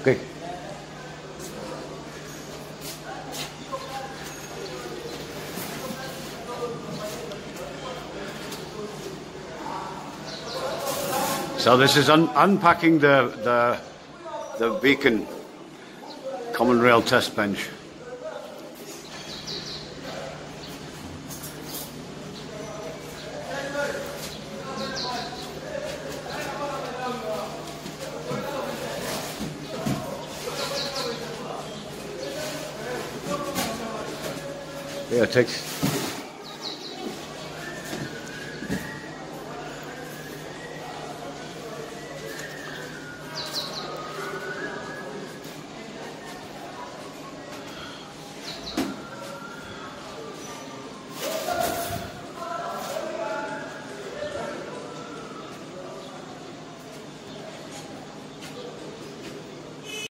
Okay. So this is un unpacking the, the, the Beacon Common Rail test bench. Yeah, it takes